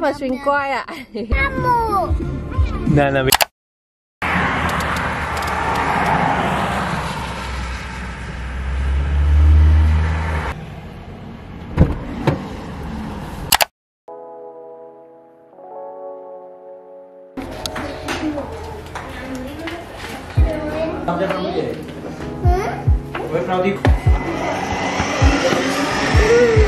今日算乖啊！阿姆，那那边。我也不知道地。嗰個唔夠，B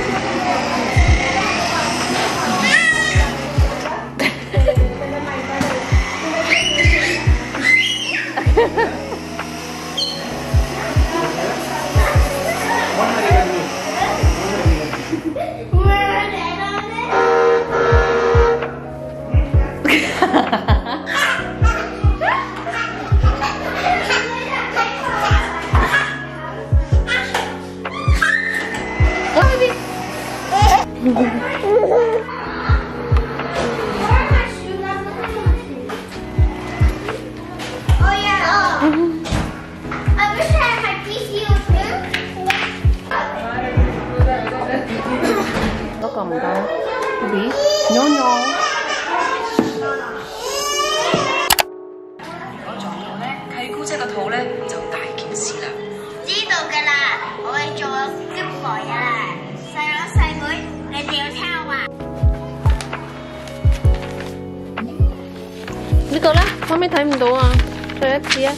知道㗎啦，我會做 good boy 啊！細佬細妹，你哋要聽我話。呢個咧，媽咪睇唔到啊，再一次啊！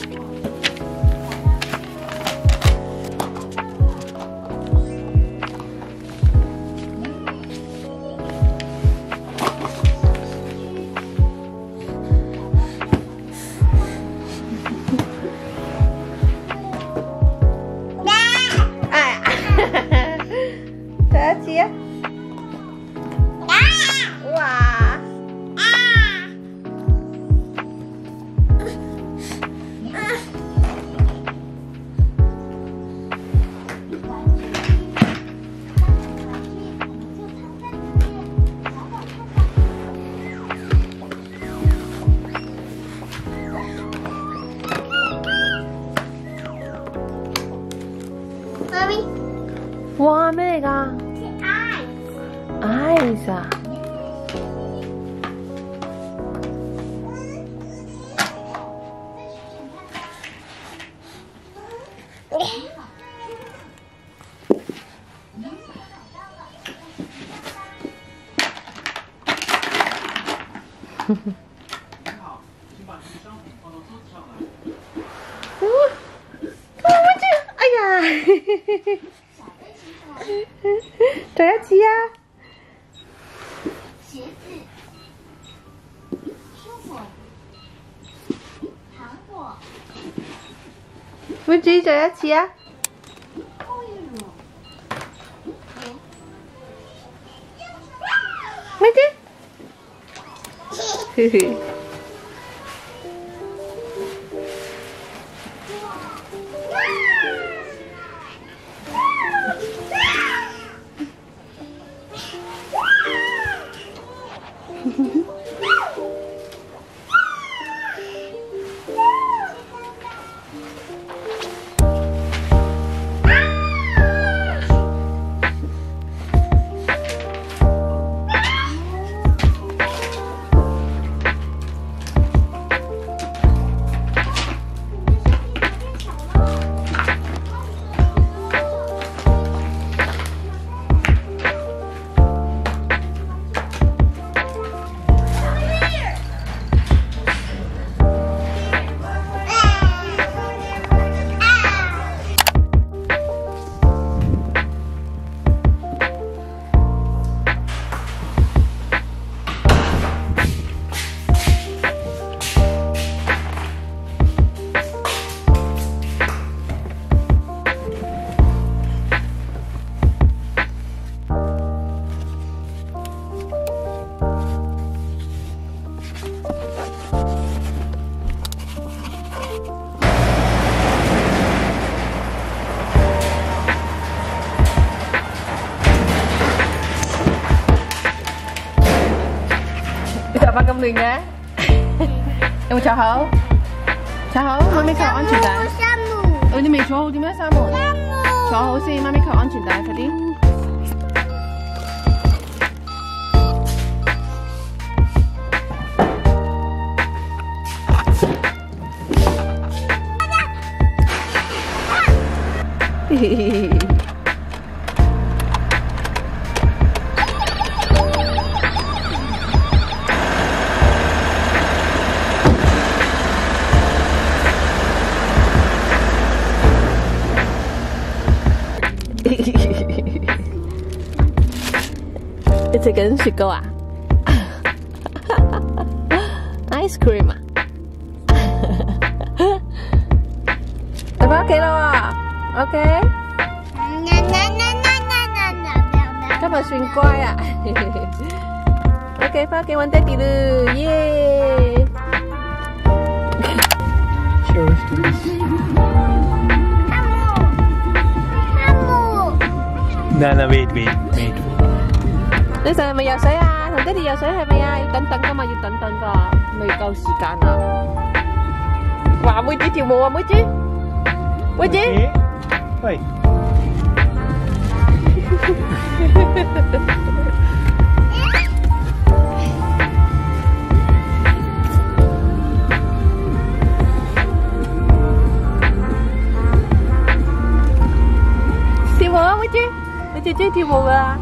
再一次啊！哇！媽咪，哇，咩嚟㗎愛。？Eyes 啊！哎呀，再妹仔再一次 apa kamu dengar? Kamu cakap? Cakap? Mami kau on cinta. đi Oh, ni macam cakap di mana samu? Samu. Cakap sih, mami kau on cinta tadi. Hehehe 安全帶，快啲。你食緊雪糕啊？ice cream 啊？你翻屋企啦喎，OK？今日算乖啊！OK，翻屋企揾爹哋啦，耶！Show us to this. Nana, wait, wait, wait. 你成日咪游水啊？同爹哋游水係咪啊？要等等噶嘛，要等等噶，未夠時間啊！哇，妹子跳舞啊，妹子，妹子，Okay. Wait. 跳舞啊，妹子，你最中意跳舞噶啦！